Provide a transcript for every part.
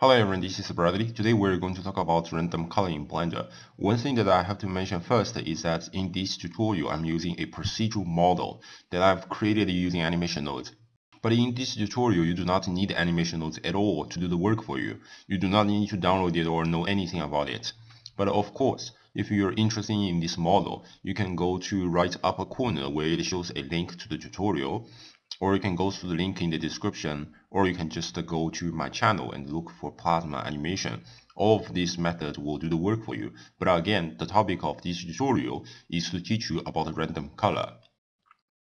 Hello everyone, this is Bradley. Today we're going to talk about random color in Blender. One thing that I have to mention first is that in this tutorial I'm using a procedural model that I've created using animation nodes. But in this tutorial you do not need animation nodes at all to do the work for you. You do not need to download it or know anything about it. But of course, if you're interested in this model, you can go to right upper corner where it shows a link to the tutorial or you can go to the link in the description or you can just go to my channel and look for plasma animation. All of these methods will do the work for you. But again the topic of this tutorial is to teach you about random color.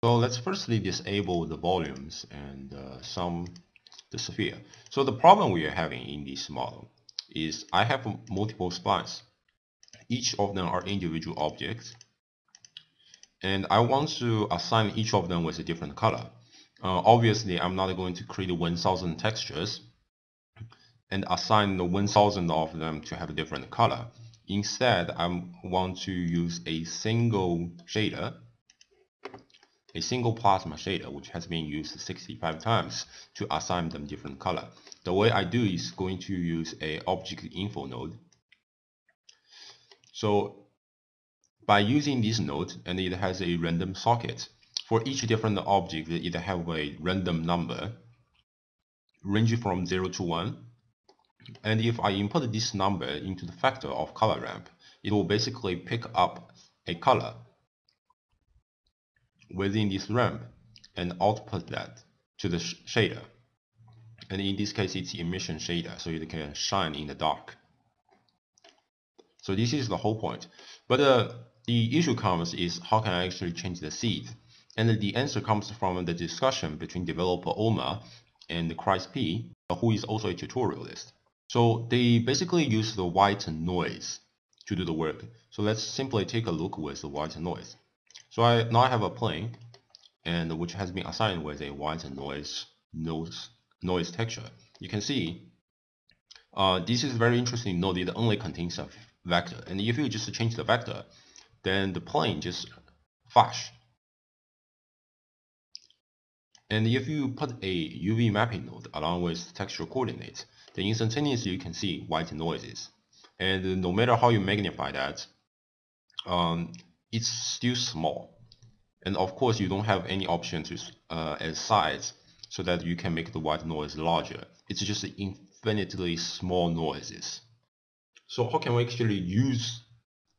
So let's firstly disable the volumes and uh, some the sphere. So the problem we are having in this model is I have multiple splines each of them are individual objects and I want to assign each of them with a different color uh, obviously, I'm not going to create 1000 textures and assign the 1000 of them to have a different color. Instead, I want to use a single shader, a single plasma shader, which has been used 65 times to assign them different color. The way I do is going to use a object info node. So by using this node, and it has a random socket, for each different object, it have a random number ranging from 0 to 1. And if I input this number into the factor of color ramp, it will basically pick up a color within this ramp and output that to the sh shader. And in this case, it's emission shader, so it can shine in the dark. So this is the whole point. But uh, the issue comes is how can I actually change the seed? And the answer comes from the discussion between developer Omar and Chris P, who is also a tutorialist. So they basically use the white noise to do the work. So let's simply take a look with the white noise. So I now I have a plane and which has been assigned with a white noise noise, noise texture. You can see uh, this is very interesting. Note it only contains a vector. And if you just change the vector, then the plane just flash and if you put a UV mapping node along with texture coordinates, then instantaneously you can see white noises. And no matter how you magnify that, um, it's still small. And of course, you don't have any option to uh, add size so that you can make the white noise larger. It's just infinitely small noises. So how can we actually use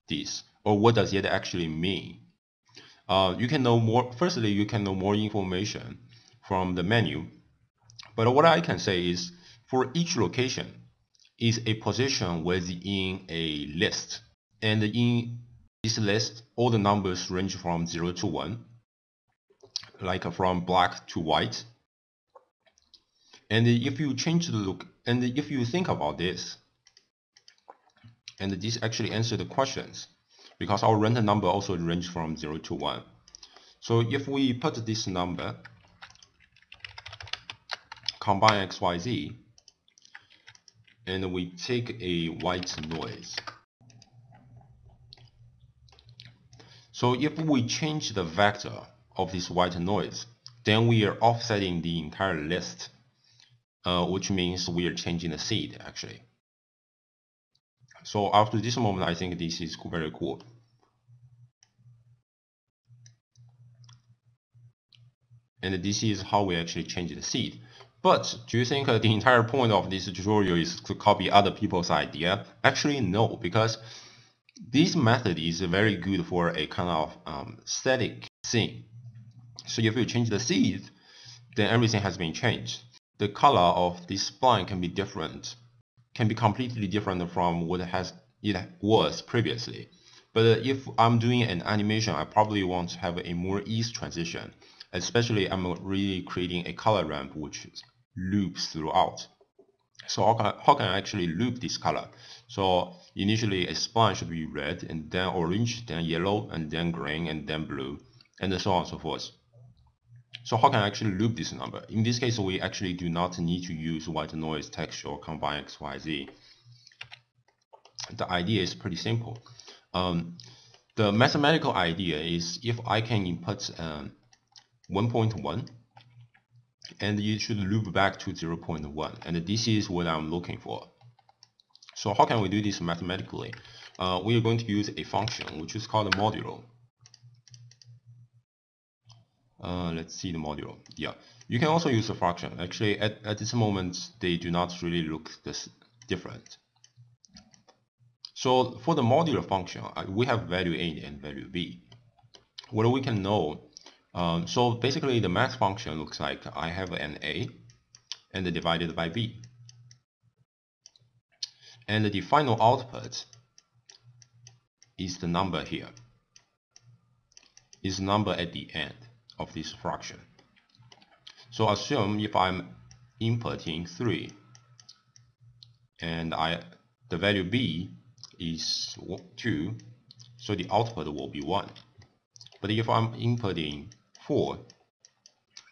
this? Or what does it actually mean? Uh, you can know more, firstly, you can know more information from the menu. But what I can say is for each location is a position within a list. And in this list, all the numbers range from 0 to 1, like from black to white. And if you change the look, and if you think about this, and this actually answers the questions, because our random number also range from 0 to 1. So if we put this number combine XYZ and we take a white noise. So if we change the vector of this white noise, then we are offsetting the entire list, uh, which means we are changing the seed actually. So after this moment, I think this is very cool. And this is how we actually change the seed. But do you think uh, the entire point of this tutorial is to copy other people's idea? Actually, no, because this method is very good for a kind of um, static scene. So if you change the seed, then everything has been changed. The color of this spline can be different, can be completely different from what it has it was previously. But if I'm doing an animation, I probably want to have a more ease transition. Especially I'm really creating a color ramp which loops throughout. So how can, I, how can I actually loop this color? So initially a spline should be red and then orange, then yellow, and then green, and then blue, and so on and so forth. So how can I actually loop this number? In this case, we actually do not need to use white noise texture or combine XYZ. The idea is pretty simple. Um, the mathematical idea is if I can input um, 1.1 and you should loop back to 0.1 and this is what I'm looking for. So how can we do this mathematically? Uh, we are going to use a function which is called a modulo uh, let's see the modulo yeah. You can also use a function actually at, at this moment they do not really look this different. So for the modular function uh, we have value a and value b. What we can know um, so basically the math function looks like I have an A and divided by B. And the final output is the number here. Is number at the end of this fraction. So assume if I'm inputting 3 and I the value b is 2 so the output will be 1 but if I'm inputting 4,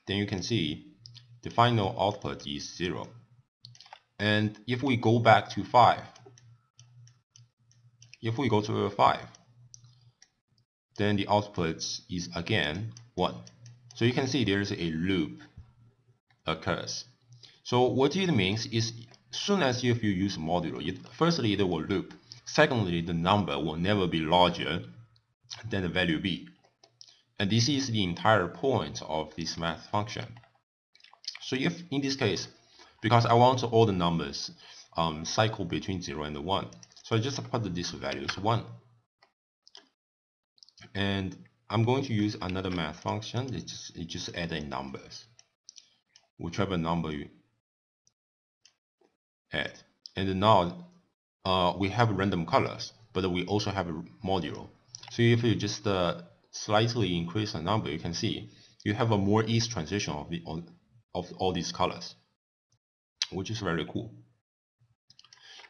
then you can see the final output is 0. And if we go back to 5, if we go to 5, then the output is again 1. So you can see there's a loop occurs. So what it means is as soon as if you use modulo, it, firstly it will loop. Secondly, the number will never be larger than the value b. And this is the entire point of this math function. So if in this case, because I want all the numbers um, cycle between 0 and 1, so I just put this value as 1. And I'm going to use another math function, it just, it just add in numbers, whichever number you add. And now uh, we have random colors, but we also have a module. So if you just uh, slightly increase the number, you can see you have a more ease transition of, the, of all these colors, which is very cool.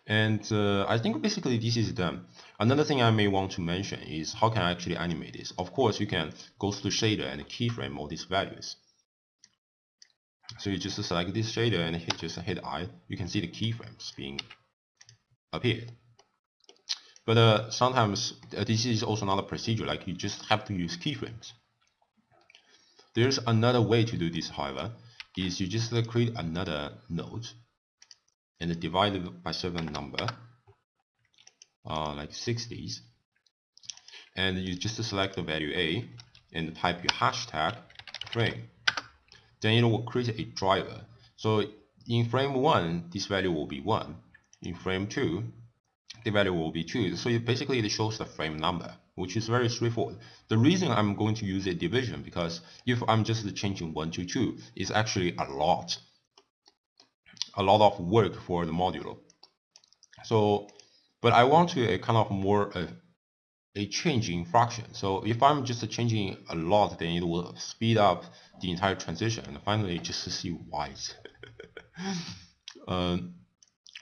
And uh, I think basically this is done. Another thing I may want to mention is how can I actually animate this. Of course, you can go to the shader and keyframe all these values. So you just select this shader and hit, just hit I. You can see the keyframes being appeared. But uh, sometimes uh, this is also not a procedure, like you just have to use keyframes. There's another way to do this, however, is you just create another node and divide it by certain number, uh, like 60s, and you just select the value A and type your hashtag frame. Then it will create a driver. So in frame 1, this value will be 1. In frame 2, the value will be 2. So it basically it shows the frame number, which is very straightforward. The reason I'm going to use a division because if I'm just changing 1 to 2, it's actually a lot. A lot of work for the modulo. So, but I want to a kind of more uh, a change in fraction. So if I'm just changing a lot, then it will speed up the entire transition. And finally, just to see why. um,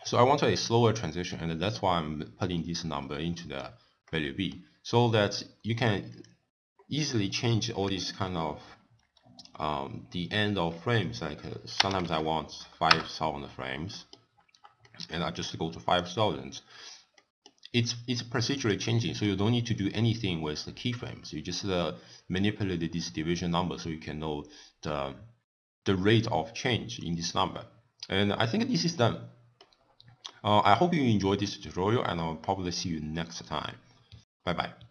so I want a slower transition, and that's why I'm putting this number into the value b, so that you can easily change all these kind of um, the end of frames. Like uh, sometimes I want 5,000 frames, and I just go to 5,000. It's it's procedurally changing, so you don't need to do anything with the keyframes. You just uh, manipulate this division number so you can know the the rate of change in this number. And I think this is done. Uh, I hope you enjoyed this tutorial and I'll probably see you next time. Bye bye.